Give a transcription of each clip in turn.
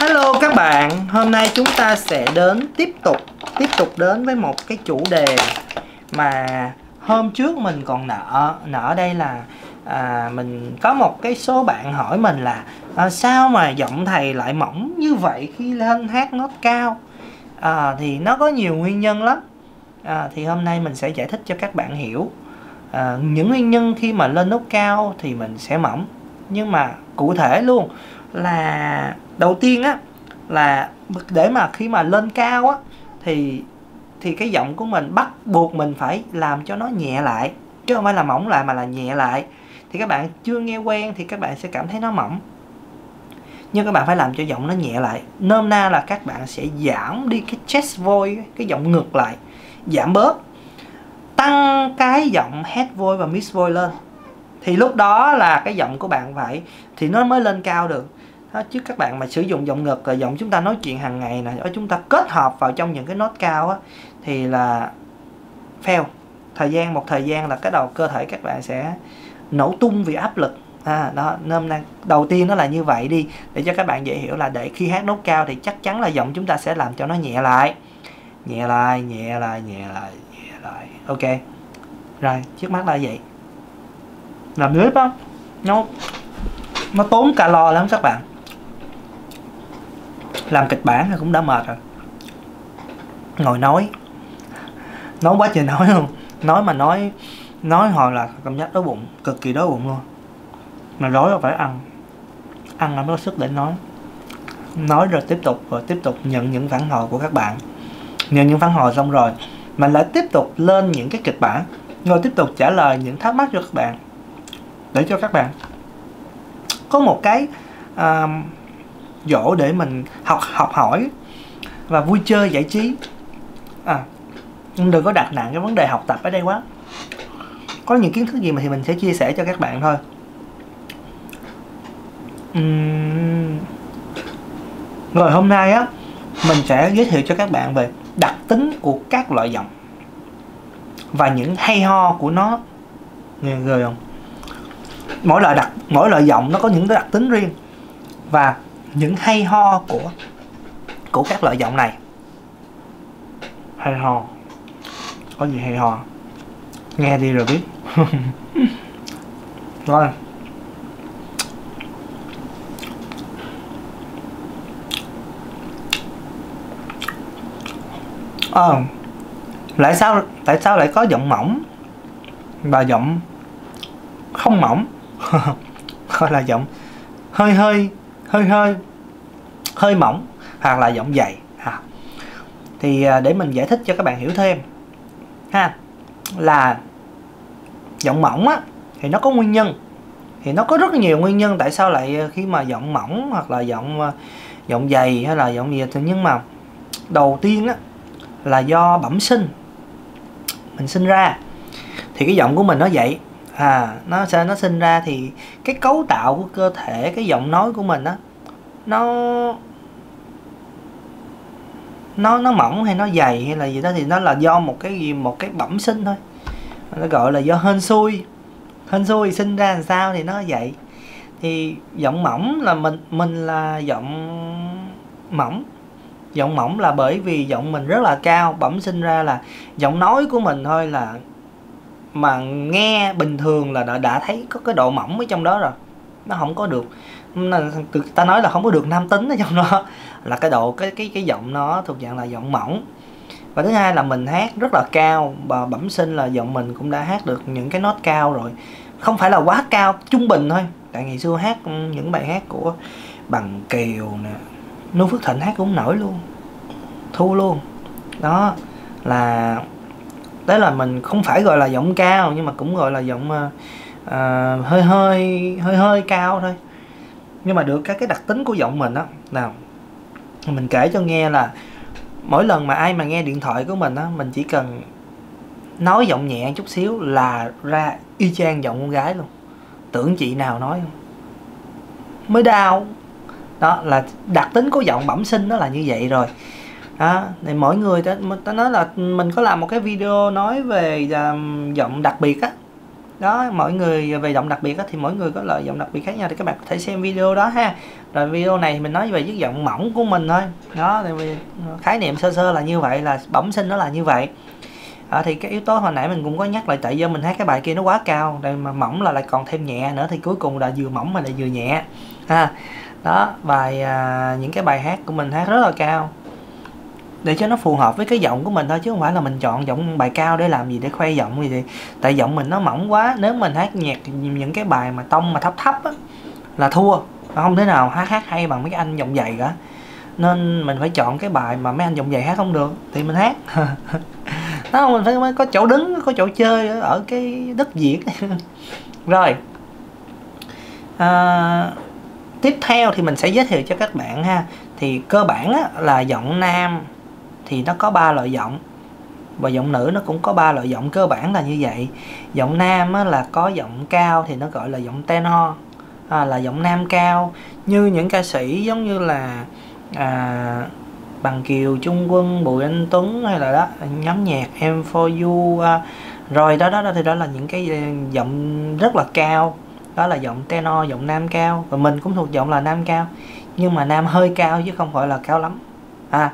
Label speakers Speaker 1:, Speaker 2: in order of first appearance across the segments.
Speaker 1: Hello các bạn, hôm nay chúng ta sẽ đến tiếp tục tiếp tục đến với một cái chủ đề mà hôm trước mình còn nợ nợ đây là à, mình có một cái số bạn hỏi mình là à, sao mà giọng thầy lại mỏng như vậy khi lên hát nốt cao? À, thì nó có nhiều nguyên nhân lắm. À, thì hôm nay mình sẽ giải thích cho các bạn hiểu. À, những nguyên nhân khi mà lên nốt cao thì mình sẽ mỏng nhưng mà cụ thể luôn là đầu tiên á, là để mà khi mà lên cao á, thì thì cái giọng của mình bắt buộc mình phải làm cho nó nhẹ lại. Chứ không phải là mỏng lại mà là nhẹ lại. Thì các bạn chưa nghe quen thì các bạn sẽ cảm thấy nó mỏng. Nhưng các bạn phải làm cho giọng nó nhẹ lại. Nôm na là các bạn sẽ giảm đi cái chest voice, cái giọng ngược lại, giảm bớt. Tăng cái giọng head voice và mid voice lên thì lúc đó là cái giọng của bạn phải thì nó mới lên cao được. Đó, chứ các bạn mà sử dụng giọng ngực rồi giọng chúng ta nói chuyện hàng ngày này ở chúng ta kết hợp vào trong những cái nốt cao á thì là fail. Thời gian một thời gian là cái đầu cơ thể các bạn sẽ nổ tung vì áp lực. À, đó nên là đầu tiên nó là như vậy đi để cho các bạn dễ hiểu là để khi hát nốt cao thì chắc chắn là giọng chúng ta sẽ làm cho nó nhẹ lại. Nhẹ lại nhẹ lại nhẹ lại nhẹ lại. Ok. Rồi trước mắt là vậy làm nếp á. Nó nó tốn calo lắm các bạn. Làm kịch bản thì cũng đã mệt rồi. Ngồi nói. Nói quá trời nói luôn. Nói mà nói nói hồi là cảm giác đói bụng, cực kỳ đói bụng luôn. Mà đói là phải ăn. Ăn là mới có sức để nói. Nói rồi tiếp tục, rồi tiếp tục nhận những phản hồi của các bạn. Nhận những phản hồi xong rồi mình lại tiếp tục lên những cái kịch bản, rồi tiếp tục trả lời những thắc mắc cho các bạn để cho các bạn có một cái uh, dỗ để mình học học hỏi và vui chơi giải trí. À đừng có đặt nặng cái vấn đề học tập ở đây quá. Có những kiến thức gì mà thì mình sẽ chia sẻ cho các bạn thôi. Uhm... rồi hôm nay á mình sẽ giới thiệu cho các bạn về đặc tính của các loại giọng và những hay ho của nó. Nghe ghê không? Mỗi loại đặc mỗi loại giọng nó có những cái đặc tính riêng và những hay ho của của các loại giọng này. Hay ho. Có gì hay ho? Nghe đi rồi biết. Rồi. Ờ à, tại sao tại sao lại có giọng mỏng và giọng không mỏng? hoặc là giọng hơi hơi hơi hơi hơi mỏng, hoặc là giọng dày. Ha thì à, để mình giải thích cho các bạn hiểu thêm, ha, là giọng mỏng á, thì nó có nguyên nhân, thì nó có rất nhiều nguyên nhân tại sao lại à, khi mà giọng mỏng hoặc là giọng giọng dày hay là giọng gì thì nhưng mà đầu tiên á, là do bẩm sinh, mình sinh ra. Thì cái giọng của mình nó vậy à nó sẽ, nó sinh ra thì cái cấu tạo của cơ thể, cái giọng nói của mình á, nó nó nó mỏng hay nó dày hay là gì đó thì nó là do một cái gì, một cái bẩm sinh thôi. Nó gọi là do hên xui. Hên xui sinh ra làm sao thì nó vậy. Thì giọng mỏng là mình mình là giọng mỏng. Giọng mỏng là bởi vì giọng mình rất là cao, bẩm sinh ra là giọng nói của mình thôi là mà nghe bình thường là đã, đã thấy có cái độ mỏng ở trong đó rồi. Nó không có được ta nói là không có được nam tính ở trong đó. Là cái độ cái cái cái giọng nó thuộc dạng là giọng mỏng. Và thứ hai là mình hát rất là cao. Và bẩm sinh là giọng mình cũng đã hát được những cái nốt cao rồi. Không phải là quá cao trung bình thôi. Tại ngày xưa hát những bài hát của bằng kiều nè nu phước thịnh hát cũng nổi luôn thu luôn. Đó là tế là mình không phải gọi là giọng cao nhưng mà cũng gọi là giọng uh, uh, hơi hơi hơi hơi cao thôi. Nhưng mà được các cái đặc tính của giọng mình đó nào mình kể cho nghe là mỗi lần mà ai mà nghe điện thoại của mình á mình chỉ cần nói giọng nhẹ chút xíu là ra y chang giọng con gái luôn. Tưởng chị nào nói không? Mới đau. Đó là đặc tính của giọng bẩm sinh nó là như vậy rồi à, thì mỗi người ta, ta nói là mình có làm một cái video nói về um, giọng đặc biệt á. Đó mọi người về giọng đặc biệt á, thì mỗi người có loại giọng đặc biệt khác nhau. Thì các bạn có thể xem video đó ha. Rồi video này mình nói về chiếc giọng mỏng của mình thôi. Đó tại vì khái niệm sơ sơ là như vậy là bẩm sinh nó là như vậy. À, thì cái yếu tố hồi nãy mình cũng có nhắc lại tại do mình hát cái bài kia nó quá cao đây mà mỏng là lại còn thêm nhẹ nữa thì cuối cùng là vừa mỏng mà lại vừa nhẹ. Ha. Đó bài à, những cái bài hát của mình hát rất là cao để cho nó phù hợp với cái giọng của mình thôi chứ không phải là mình chọn giọng bài cao để làm gì để khoe giọng gì vậy tại giọng mình nó mỏng quá. Nếu mình hát nhạc những cái bài mà tông mà thấp thấp á, là thua. Không thể nào hát hát hay bằng mấy anh giọng dày cả. Nên mình phải chọn cái bài mà mấy anh giọng dày hát không được thì mình hát. Đó mình phải có chỗ đứng có chỗ chơi ở cái đất diễn rồi. À, tiếp theo thì mình sẽ giới thiệu cho các bạn ha. Thì cơ bản á, là giọng nam thì nó có ba loại giọng. Và giọng nữ nó cũng có ba loại giọng cơ bản là như vậy. Giọng nam á, là có giọng cao thì nó gọi là giọng tenor à, là giọng nam cao. Như những ca sĩ giống như là à, bằng kiều trung quân bùi anh tuấn hay là đó nhóm nhạc em for you à, rồi đó đó đó thì đó là những cái à, giọng rất là cao. Đó là giọng tenor giọng nam cao. Và mình cũng thuộc giọng là nam cao nhưng mà nam hơi cao chứ không gọi là cao lắm. À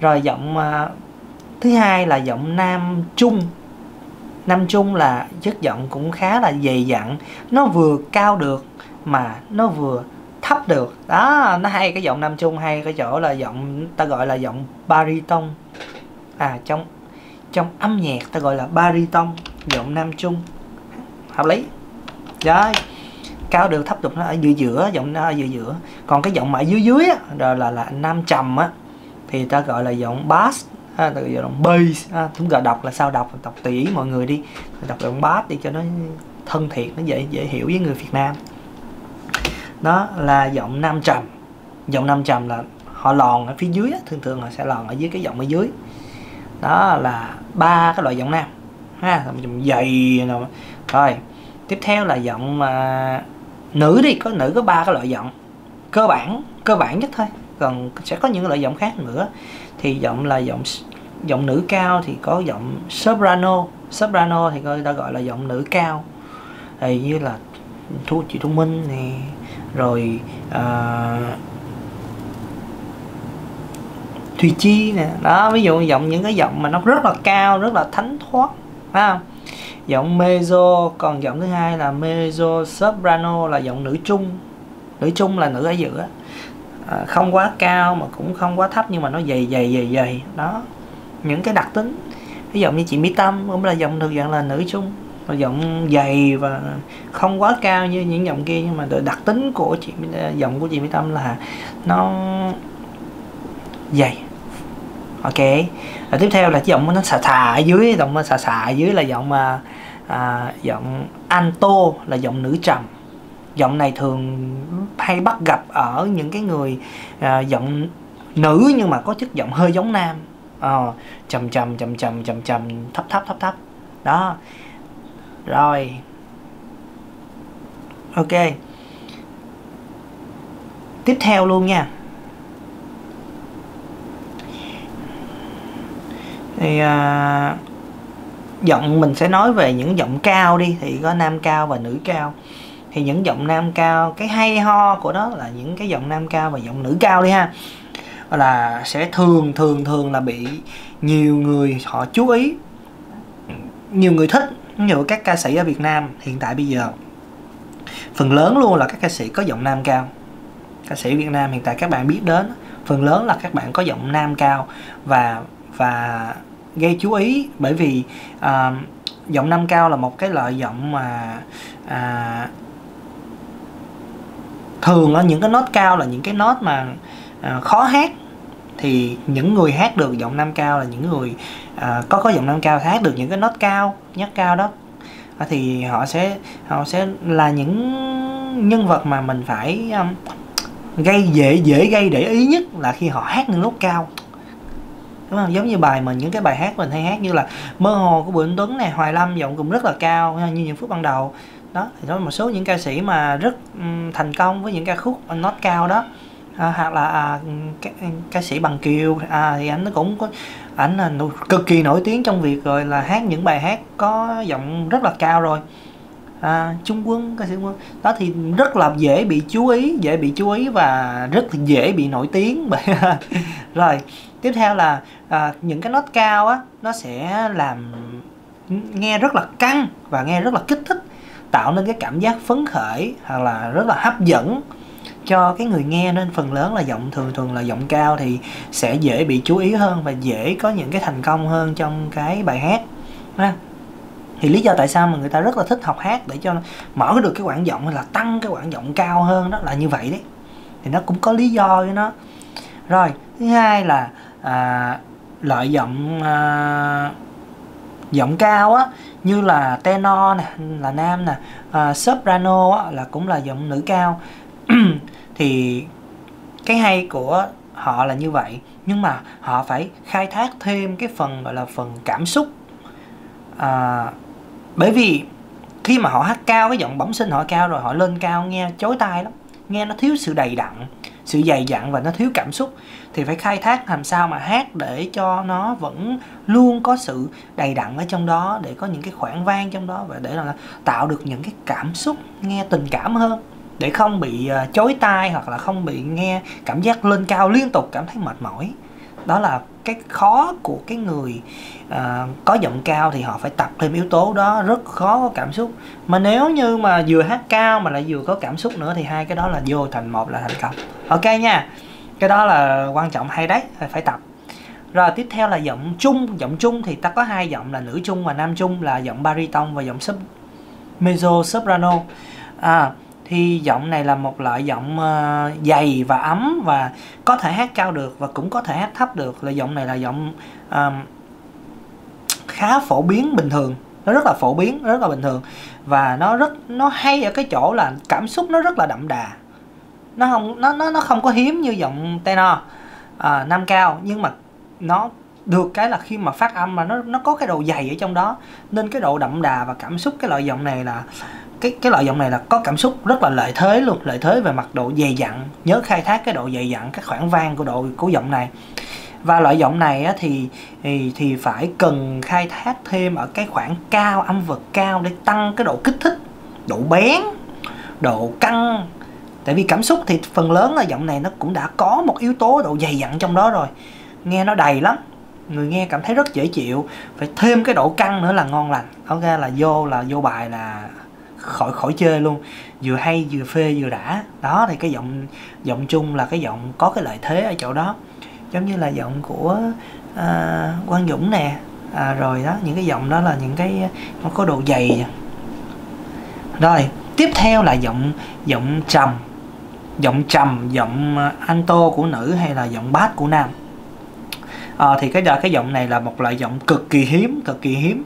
Speaker 1: rồi giọng uh, thứ hai là giọng nam trung. Nam trung là chất giọng cũng khá là dày dặn. Nó vừa cao được mà nó vừa thấp được. Đó nó hay cái giọng nam trung hay cái chỗ là giọng ta gọi là giọng bariton à trong trong âm nhạc ta gọi là bariton giọng nam trung. Hợp lý. Rồi cao được thấp được nó ở giữa giữa giọng nó ở giữa giữa. Còn cái giọng mà ở dưới dưới á, rồi là là nam trầm á thì ta gọi là giọng bass ha, ta gọi là giọng bass ha. chúng ta đọc là sao đọc? Đọc tùy ý mọi người đi. Đọc giọng bass đi cho nó thân thiện nó dễ dễ hiểu với người Việt Nam. Nó là giọng nam trầm. Giọng nam trầm là họ lòn ở phía dưới thường thường họ sẽ lòn ở dưới cái giọng ở dưới. Đó là ba cái loại giọng nam ha giọng dày rồi tiếp theo là giọng mà nữ đi có nữ có ba cái loại giọng. Cơ bản cơ bản nhất thôi còn sẽ có những loại giọng khác nữa. Thì giọng là giọng giọng nữ cao thì có giọng soprano. Soprano thì người ta gọi là giọng nữ cao. Thì như là thu chị Thu Minh nè rồi uh, Thùy Chi nè. Đó ví dụ giọng những cái giọng mà nó rất là cao rất là thánh thoát phải không? Giọng mezzo còn giọng thứ hai là mezzo soprano là giọng nữ trung. Nữ trung là nữ ở giữa à, không quá cao mà cũng không quá thấp nhưng mà nó dày dày dày dày. Đó. Những cái đặc tính. Ví dụ như chị Mỹ Tâm cũng là giọng thuộc dạng là nữ trung và giọng dày và không quá cao như những giọng kia nhưng mà đặc tính của chị ờ, giọng của chị Mỹ Tâm là nó dày. Ok. Và tiếp theo là giọng nó xà xà ở dưới giọng xà xà ở dưới là giọng mà à, giọng alto là giọng nữ trầm giọng này thường hay bắt gặp ở những cái người à, giọng nữ nhưng mà có chất giọng hơi giống nam. Ờ, trầm trầm trầm trầm trầm trầm thấp thấp thấp thấp. Đó. Rồi. Ok. Tiếp theo luôn nha. Thì à, giọng mình sẽ nói về những giọng cao đi thì có nam cao và nữ cao thì những giọng nam cao cái hay ho của nó là những cái giọng nam cao và giọng nữ cao đi ha. Là sẽ thường thường thường là bị nhiều người họ chú ý nhiều người thích. Ví dụ các ca sĩ ở Việt Nam hiện tại bây giờ phần lớn luôn là các ca sĩ có giọng nam cao. Ca sĩ Việt Nam hiện tại các bạn biết đến phần lớn là các bạn có giọng nam cao và và gây chú ý bởi vì uh, giọng nam cao là một cái loại giọng mà uh, thường ở những cái nốt cao là những cái nốt mà à, khó hát. Thì những người hát được giọng nam cao là những người à, có có giọng nam cao hát được những cái nốt cao nhất cao đó. À, thì họ sẽ họ sẽ là những nhân vật mà mình phải um, gây dễ dễ gây để ý nhất là khi họ hát những nốt cao. Đúng không? Giống như bài mình những cái bài hát mình hay hát như là mơ hồ của bùi anh tuấn này hoài lâm giọng cũng rất là cao như những phút ban đầu đó thì đó một số những ca sĩ mà rất um, thành công với những ca khúc nốt cao đó. À, hoặc là à, ca, ca sĩ bằng kiều à, thì anh nó cũng có ảnh là cực kỳ nổi tiếng trong việc rồi là hát những bài hát có giọng rất là cao rồi. À, Trung Quân ca sĩ Quân. Đó thì rất là dễ bị chú ý dễ bị chú ý và rất là dễ bị nổi tiếng. Rồi tiếp theo là à, những cái nốt cao á nó sẽ làm nghe rất là căng và nghe rất là kích thích tạo nên cái cảm giác phấn khởi hoặc là rất là hấp dẫn cho cái người nghe. Nên phần lớn là giọng thường thường là giọng cao thì sẽ dễ bị chú ý hơn và dễ có những cái thành công hơn trong cái bài hát ha thì lý do tại sao mà người ta rất là thích học hát để cho mở được cái quãng giọng hay là tăng cái quãng giọng cao hơn đó là như vậy đấy. Thì nó cũng có lý do với nó. Rồi thứ hai là à, lợi giọng à, giọng cao á như là tenor nè là nam nè à, soprano á, là cũng là giọng nữ cao. Thì cái hay của họ là như vậy nhưng mà họ phải khai thác thêm cái phần gọi là phần cảm xúc. À, bởi vì khi mà họ hát cao cái giọng bẩm sinh họ cao rồi họ lên cao nghe chối tai lắm nghe nó thiếu sự đầy đặn sự dày dặn và nó thiếu cảm xúc, thì phải khai thác làm sao mà hát để cho nó vẫn luôn có sự đầy đặn ở trong đó, để có những cái khoảng vang trong đó và để là tạo được những cái cảm xúc, nghe tình cảm hơn. Để không bị ờ, chối tai hoặc là không bị nghe cảm giác lên cao liên tục, cảm thấy mệt mỏi đó là cái khó của cái người uh, có giọng cao thì họ phải tập thêm yếu tố đó rất khó có cảm xúc. Mà nếu như mà vừa hát cao mà lại vừa có cảm xúc nữa thì hai cái đó là vô thành một là thành công. Ok nha cái đó là quan trọng hay đấy phải tập. Rồi tiếp theo là giọng trung. Giọng trung thì ta có hai giọng là nữ trung và nam trung là giọng baritone và giọng sub mezzo soprano à thì giọng này là một loại giọng uh, dày và ấm và có thể hát cao được và cũng có thể hát thấp được. Là giọng này là giọng uh, khá phổ biến bình thường. Nó rất là phổ biến rất là bình thường. Và nó rất nó hay ở cái chỗ là cảm xúc nó rất là đậm đà. Nó không nó nó nó không có hiếm như giọng tenor à, nam cao. Nhưng mà nó được cái là khi mà phát âm mà nó nó có cái độ dày ở trong đó. Nên cái độ đậm đà và cảm xúc cái loại giọng này là cái cái loại giọng này là có cảm xúc rất là lợi thế luôn lợi thế về mặt độ dày dặn nhớ khai thác cái độ dày dặn các khoảng vang của độ của giọng này. Và loại giọng này á, thì, thì thì phải cần khai thác thêm ở cái khoảng cao âm vực cao để tăng cái độ kích thích độ bén độ căng. Tại vì cảm xúc thì phần lớn là giọng này nó cũng đã có một yếu tố độ dày dặn trong đó rồi. Nghe nó đầy lắm người nghe cảm thấy rất dễ chịu. Phải thêm cái độ căng nữa là ngon lành. Ok là vô là vô bài là khỏi khỏi chơi luôn. Vừa hay vừa phê vừa đã. Đó thì cái giọng giọng chung là cái giọng có cái lợi thế ở chỗ đó. Giống như là giọng của à, Quang Dũng nè. À, rồi đó những cái giọng đó là những cái nó có độ dày. Rồi tiếp theo là giọng giọng trầm. Giọng trầm giọng à, alto của nữ hay là giọng bass của nam. À, thì cái cái giọng này là một loại giọng cực kỳ hiếm cực kỳ hiếm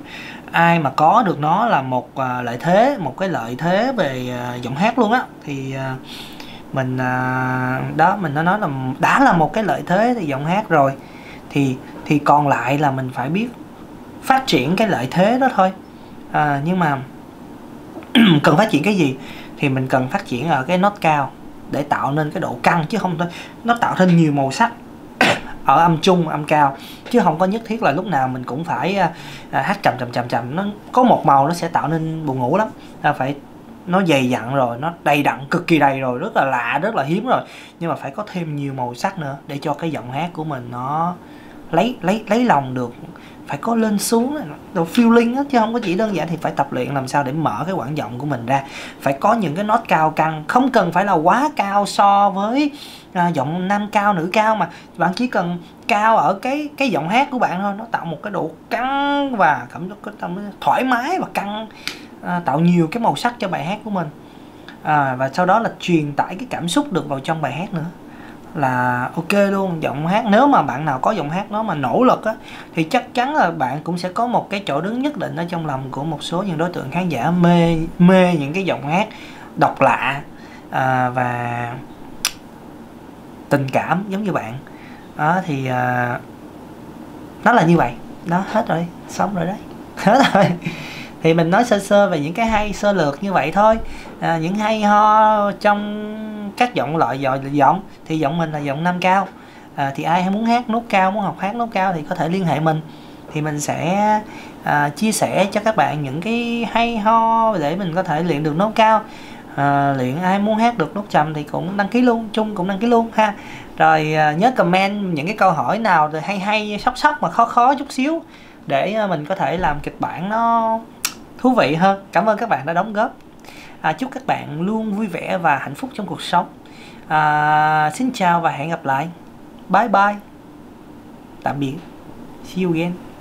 Speaker 1: ai mà có được nó là một uh, lợi thế một cái lợi thế về uh, giọng hát luôn á. Thì uh, mình uh, đó mình đã nói là đã là một cái lợi thế thì giọng hát rồi. Thì thì còn lại là mình phải biết phát triển cái lợi thế đó thôi. À, nhưng mà cần phát triển cái gì thì mình cần phát triển ở cái nốt cao để tạo nên cái độ căng chứ không thôi. Nó tạo thêm nhiều màu sắc ở âm trung âm cao. Chứ không có nhất thiết là lúc nào mình cũng phải à, à, hát trầm trầm trầm trầm. Nó có một màu nó sẽ tạo nên buồn ngủ lắm. À, phải nó dày dặn rồi nó đầy đặn cực kỳ đầy rồi rất là lạ rất là hiếm rồi. Nhưng mà phải có thêm nhiều màu sắc nữa để cho cái giọng hát của mình nó lấy lấy lấy lòng được phải có lên xuống đồ feeling đó, chứ không có chỉ đơn giản thì phải tập luyện làm sao để mở cái quãng giọng của mình ra. Phải có những cái nốt cao căng không cần phải là quá cao so với à, giọng nam cao nữ cao mà. Bạn chỉ cần cao ở cái cái giọng hát của bạn thôi nó tạo một cái độ căng và cảm giác cái tâm thoải mái và căng à, tạo nhiều cái màu sắc cho bài hát của mình. À, và sau đó là truyền tải cái cảm xúc được vào trong bài hát nữa là ok luôn giọng hát nếu mà bạn nào có giọng hát nó mà nỗ lực á thì chắc chắn là bạn cũng sẽ có một cái chỗ đứng nhất định ở trong lòng của một số những đối tượng khán giả mê mê những cái giọng hát độc lạ à, và tình cảm giống như bạn. Đó thì à, nó là như vậy. Đó hết rồi xong rồi đấy. Hết rồi. Thì mình nói sơ sơ về những cái hay sơ lược như vậy thôi. À, những hay ho trong các giọng loại giọng thì giọng mình là giọng nam cao. À, thì ai muốn hát nốt cao muốn học hát nốt cao thì có thể liên hệ mình. Thì mình sẽ à, chia sẻ cho các bạn những cái hay ho để mình có thể luyện được nốt cao. À, luyện ai muốn hát được nốt trầm thì cũng đăng ký luôn chung cũng đăng ký luôn ha. Rồi à, nhớ comment những cái câu hỏi nào rồi hay hay sóc sóc mà khó khó chút xíu để à, mình có thể làm kịch bản nó thú vị hơn. Cảm ơn các bạn đã đóng góp à, chúc các bạn luôn vui vẻ và hạnh phúc trong cuộc sống. À, xin chào và hẹn gặp lại. Bye bye. Tạm biệt. See you again.